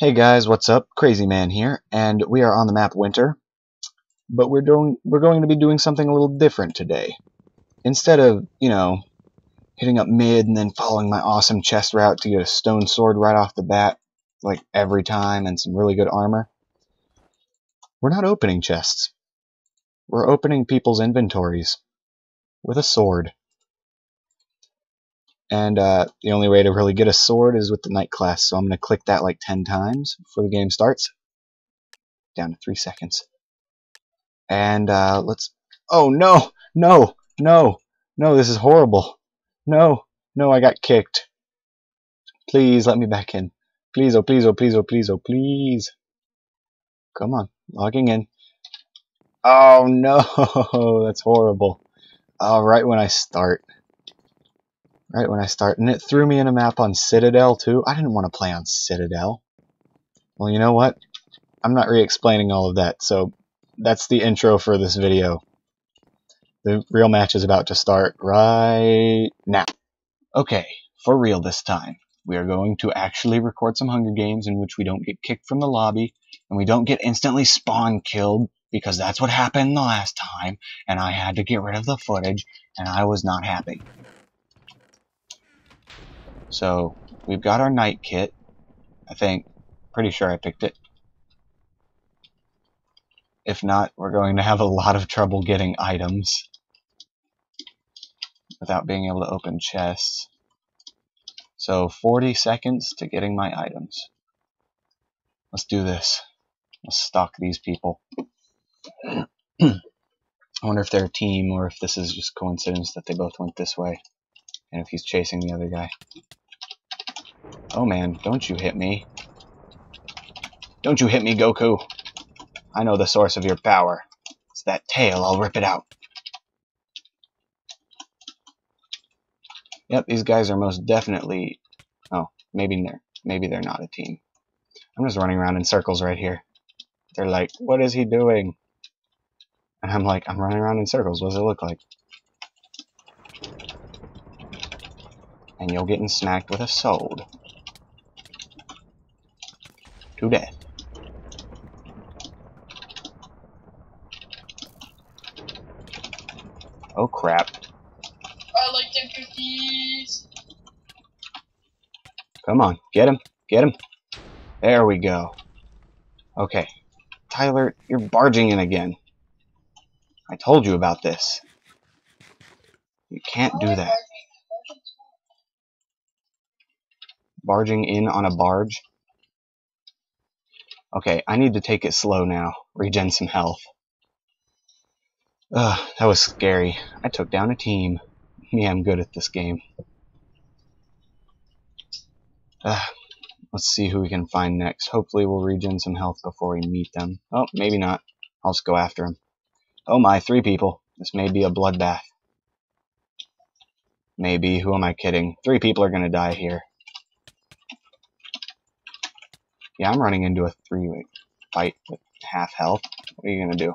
Hey guys, what's up? Crazy Man here, and we are on the map Winter. But we're doing we're going to be doing something a little different today. Instead of, you know, hitting up mid and then following my awesome chest route to get a stone sword right off the bat, like every time, and some really good armor, we're not opening chests. We're opening people's inventories with a sword. And uh, the only way to really get a sword is with the Knight class, so I'm going to click that like 10 times before the game starts. Down to 3 seconds. And uh, let's... Oh, no! No! No! No, this is horrible. No! No, I got kicked. Please, let me back in. Please, oh please, oh please, oh please, oh please. Come on, logging in. Oh no, that's horrible. Right when I start right when I start. And it threw me in a map on Citadel, too. I didn't want to play on Citadel. Well, you know what? I'm not re-explaining all of that, so that's the intro for this video. The real match is about to start right now. Okay, for real this time. We are going to actually record some Hunger Games in which we don't get kicked from the lobby, and we don't get instantly spawn killed, because that's what happened the last time, and I had to get rid of the footage, and I was not happy. So we've got our Knight kit. I think. Pretty sure I picked it. If not, we're going to have a lot of trouble getting items without being able to open chests. So 40 seconds to getting my items. Let's do this. Let's stalk these people. I wonder if they're a team or if this is just coincidence that they both went this way. And if he's chasing the other guy. Oh man, don't you hit me. Don't you hit me, Goku. I know the source of your power. It's that tail, I'll rip it out. Yep, these guys are most definitely... Oh, maybe they're, maybe they're not a team. I'm just running around in circles right here. They're like, what is he doing? And I'm like, I'm running around in circles. What does it look like? And you're getting smacked with a sword to death. Oh crap. I like them cookies. Come on, get him, get him. There we go. Okay. Tyler, you're barging in again. I told you about this. You can't do that. Barging in on a barge? Okay, I need to take it slow now. Regen some health. Ugh, that was scary. I took down a team. Yeah, I'm good at this game. Ugh, let's see who we can find next. Hopefully we'll regen some health before we meet them. Oh, maybe not. I'll just go after him. Oh my, three people. This may be a bloodbath. Maybe. Who am I kidding? Three people are going to die here. Yeah, I'm running into a three-way fight with half health. What are you gonna do?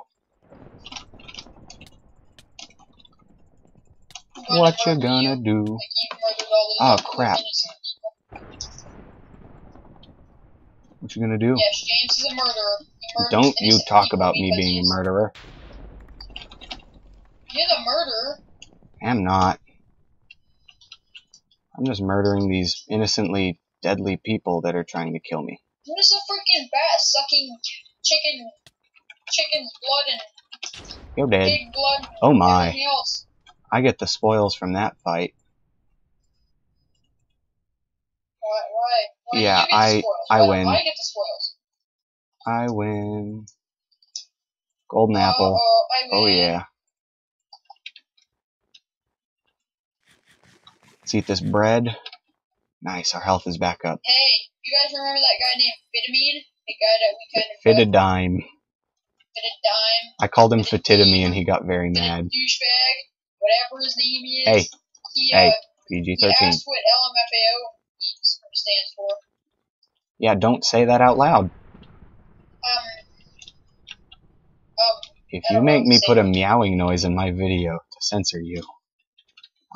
What you gonna do? Oh crap. What you gonna do? Yes, James is a murderer. Don't you talk about me being a murderer. You're the murderer. I'm not. I'm just murdering these innocently deadly people that are trying to kill me. What is a freaking bat sucking chicken, chicken's blood and You're dead. pig blood? Oh my. I get the spoils from that fight. Why? Why? why Yeah, I-? I why, win. Why get the spoils? I win. Golden uh, apple. Uh, oh, I win. Oh yeah. Let's eat this bread. Nice, our health is back up. Hey, you guys remember that guy named Vitamine? The guy that we kind of Fit a dime. Fit a dime. I called him Fatidemy and he got very mad. douchebag. Whatever his name is. Hey, He, hey, uh, PG he 13. asked what LMFAO stands for. Yeah, don't say that out loud. Um. Um. If you make me put a meowing noise in my video to censor you,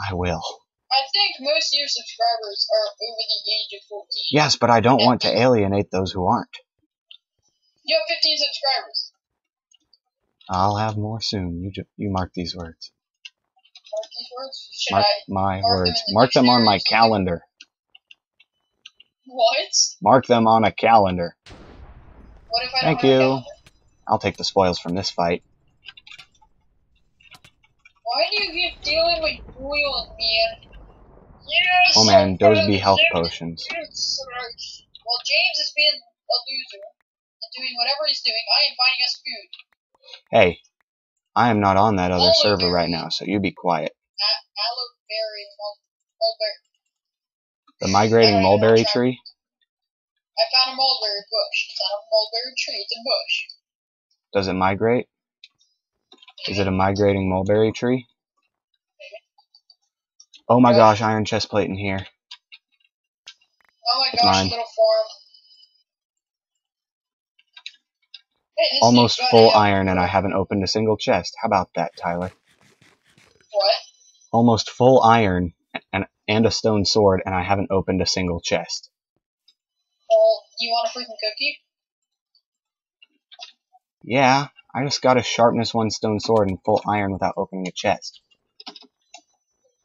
I will. I think most of your subscribers are over the age of 14. Yes, but I don't want to alienate those who aren't. You have 15 subscribers. I'll have more soon. You you mark these words. Mark these words. Should Mark I? my mark words. in the Mark them on my calendar. What? Mark them on a calendar. What if I Thank you. I'll take the spoils from this fight. Why do you keep dealing with Doyle, man? Oh man, those be health potions. While James is being a loser and doing whatever he's doing, I am finding us food. Hey, I am not on that other Oh, server right now, so you be quiet. A- aloe berry and mul- mulberry. The migrating mulberry tree. I found a mulberry bush. It's not a mulberry tree, it's a bush. Does it migrate? Is it a migrating mulberry tree? Oh my gosh, iron chest plate in here. Oh my It's gosh, mine. little farm. Hey, Almost full iron, and I haven't opened a single chest. How about that, Tyler? What? Almost full iron and and a stone sword, and I haven't opened a single chest. Well, you want a freaking cookie? Yeah, I just got a sharpness one stone sword and full iron without opening a chest.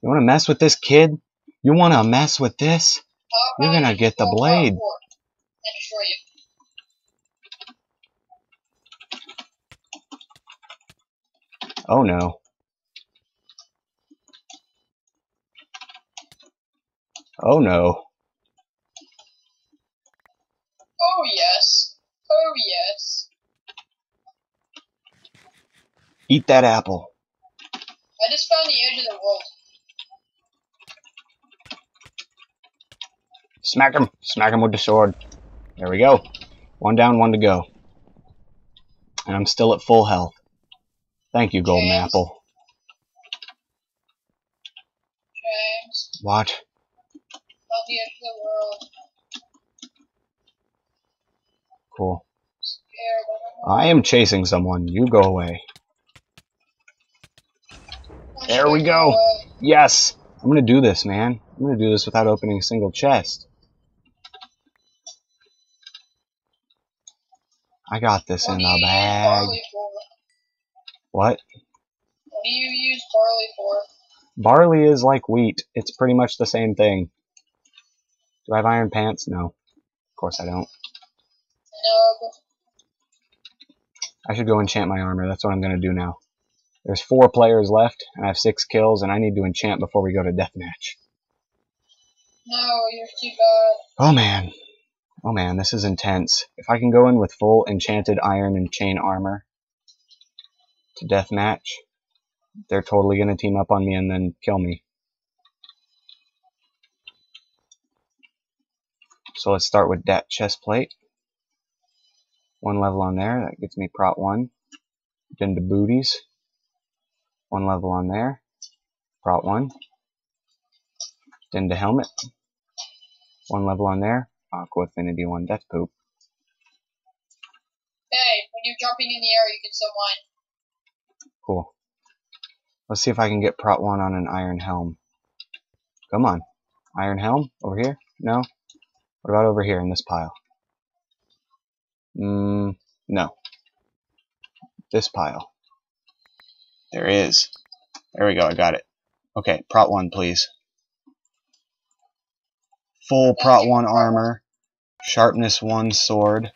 You want to mess with this kid? You want to mess with this? You're gonna get the blade. out four And destroy you. Oh no. Oh no. Oh yes. Oh yes. Eat that apple. I just found the edge of the world. Smack him. Smack him with the sword. There we go. One down, one to go. And I'm still at full health. Thank you, Golden James. Apple. James. What? Found the edge of the world. Cool. I don't know. I am chasing someone. You go away. There we go. Yes! I'm gonna do this, man. I'm gonna do this without opening a single chest. I got this in the bag. What? What do you use barley for? Barley is like wheat. It's pretty much the same thing. Do I have iron pants? No. Of course I don't. No. I should go enchant my armor. That's what I'm gonna do now. There's four players left, and I have six kills, and I need to enchant before we go to deathmatch. No, you're too bad. Oh man. Oh man, this is intense. If I can go in with full enchanted iron and chain armor to deathmatch, they're totally gonna team up on me and then kill me. So let's start with that chest plate. One level on there, that gets me prot one. Then the booties. One level on there. Prot one. Then the helmet. One level on there. Aqua Affinity 1 Death Poop. Hey, when you're jumping in the air, you can still mine. Cool. Let's see if I can get Prot 1 on an Iron Helm. Come on. Iron Helm? Over here? No? What about over here in this pile? Mmm, no. This pile. There is. There we go, I got it. Okay, Prot 1, please. Full Prot 1 armor, Sharpness 1 sword,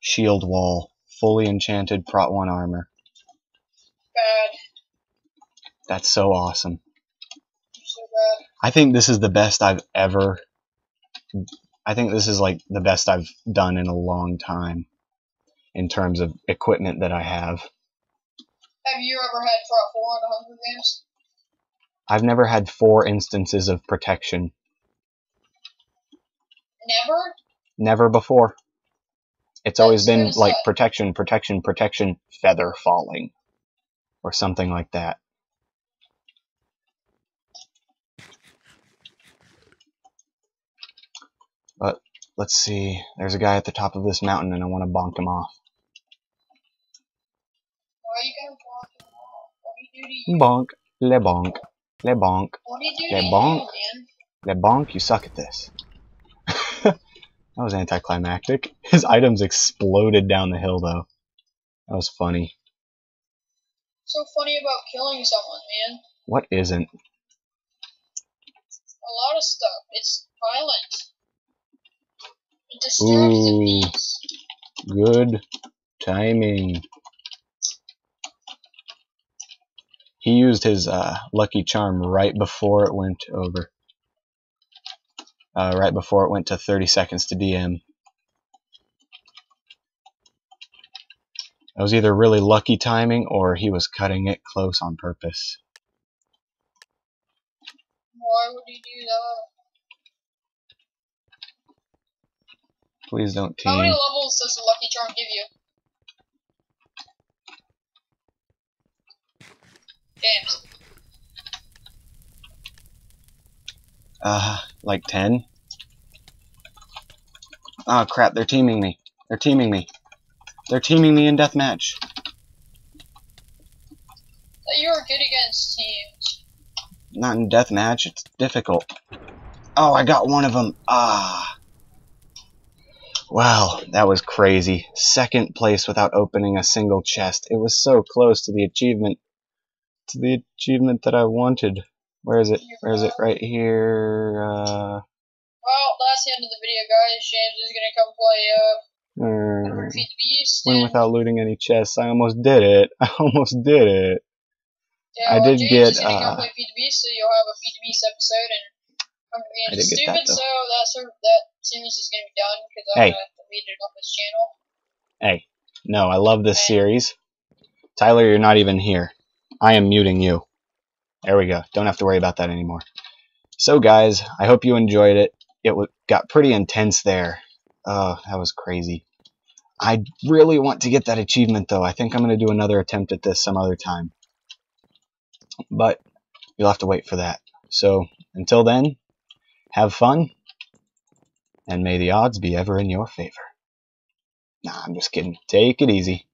Shield wall, fully enchanted Prot 1 armor. Bad. That's so awesome. So bad. I think this is the best I've ever. I think this is like the best I've done in a long time in terms of equipment that I have. Have you ever had Prot 4 on the Hunger Games? I've never had four instances of protection. Never? Never before. It's always been like protection, protection, protection, feather falling. Or something like that. But let's see. There's a guy at the top of this mountain and I want to bonk him off. Why are you gonna block him off? What do you do to you? Bonk, le bonk. Le bonk. What do you do Yeah, to you, bonk. Le bonk, you suck at this. That was anticlimactic. His items exploded down the hill, though. That was funny. So funny about killing someone, man. What isn't? A lot of stuff. It's violent. It disturbs the Ooh. peace. Good timing. He used his uh, lucky charm right before it went over. Uh, right before it went to 30 seconds to DM. That was either really lucky timing or he was cutting it close on purpose. Why would he do that? Please don't team. How many levels does the Lucky Charm give you? James. Uh, like 10? Oh crap, they're teaming me. They're teaming me. They're teaming me in deathmatch. You are good against teams. Not in deathmatch, it's difficult. Oh, I got one of them. Ah. Wow, that was crazy. Second place without opening a single chest. It was so close to the achievement. To the achievement that I wanted. Where is it? Where is it? Right here. Uh, Well, that's the end of the video, guys. James is gonna come play, uh, uh, Feed the Beast. win without looting any chests. I almost did it. I almost did it. Yeah, I well, did James get, is gonna come uh, play Feed the Beast, so you'll have a Feed the Beast episode, and I'm I being did get stupid, that, though. so that sort of, that series is gonna be done because I'm Hey. gonna delete it off this channel. Hey, no, I love this Hey. series. Tyler, you're not even here. I am muting you. There we go. Don't have to worry about that anymore. So, guys, I hope you enjoyed it. It got pretty intense there. Oh, that was crazy. I really want to get that achievement, though. I think I'm going to do another attempt at this some other time. But you'll have to wait for that. So, until then, have fun, and may the odds be ever in your favor. Nah, I'm just kidding. Take it easy.